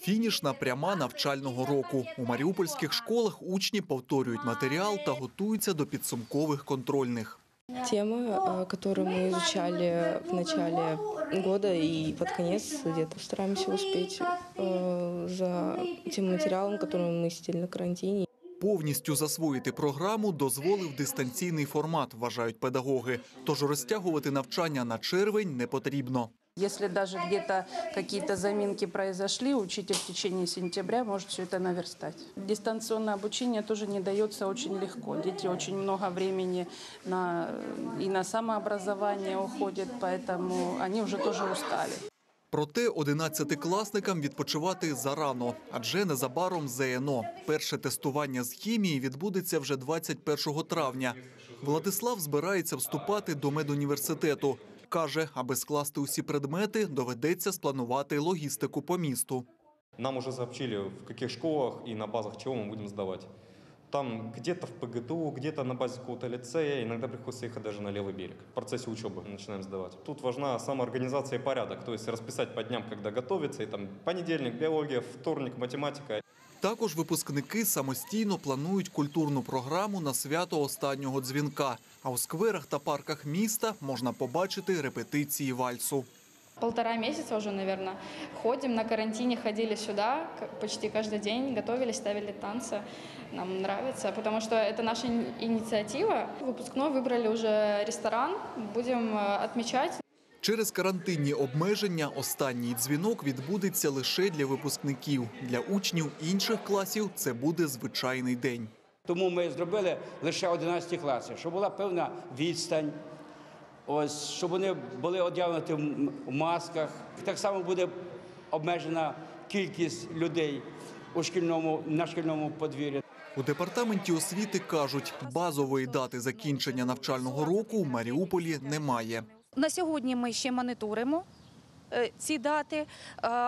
Фінішна пряма навчального року. У маріупольських школах учні повторюють матеріал та готуються до підсумкових контрольних. Темы, э, которые мы изучали в начале года и под конец где-то стараемся успеть э, за тем материалом, которым мы сидели на карантине. Повністю засвоїти програму дозволив дистанційний формат, вважають педагоги. Тож розтягувати навчання на червень не потрібно. Если даже где-то какие-то заминки произошли, учитель в течение сентября может все это наверстать. Дистанционное обучение тоже не дается очень легко. Дети очень много времени на, и на самообразование уходят, поэтому они уже тоже устали. Проте одинадцятикласникам відпочивати зарано, адже незабаром ЗНО. Перше тестування з хімії відбудеться вже 21 травня. Владислав збирається вступати до медуніверситету. Каже, аби скласти усі предмети, доведеться спланувати логістику по місту. Нам уже сообщили, в яких школах і на базах чого ми будемо сдавать. Там где-то в ПГТУ, где-то на базе какого-то лицея, иногда приходится ехать даже на левый берег. В процессе учебы начинаем сдавать. Тут важна самоорганизация и порядок, то есть расписать по дням, когда готовиться, и там понедельник биология, вторник математика, Також випускники самостійно планують культурну програму на свято останнього дзвінка. А у скверах та парках міста можна побачити репетиції вальсу Полтора месяца уже, наверное, ходим. На карантине ходили сюда к- почти каждый день, готовились, ставили танцы. Нам нравится, потому что это наша ини- инициатива. Выпускной выбрали уже ресторан. Будем э, отмечать. Через карантинні обмеження останній дзвінок відбудеться лише для випускників. Для учнів інших класів це буде звичайний день. Тому ми зробили лише 11 класи, щоб була певна відстань, ось, щоб вони були одягнуті в масках. Так само буде обмежена кількість людей у шкільному, на шкільному подвір'ї. У департаменті освіти кажуть, базової дати закінчення навчального року в Маріуполі немає. На сьогодні ми ще моніторимо ці дати, е,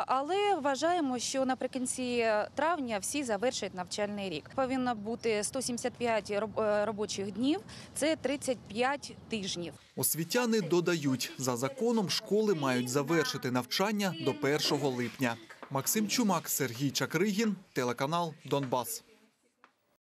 але вважаємо, що наприкінці травня всі завершать навчальний рік. Повинно бути 175 роб- е, робочих днів, це 35 тижнів. Освітяни додають, за законом школи мають завершити навчання до 1 липня. Максим Чумак, Сергій Чакригін, телеканал Донбас.